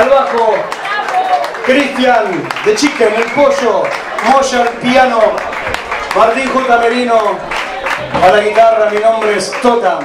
Al bajo. Cristian, de Chicken, el pollo. Moya, piano. Martín J. Merino, a la guitarra. Mi nombre es Tota.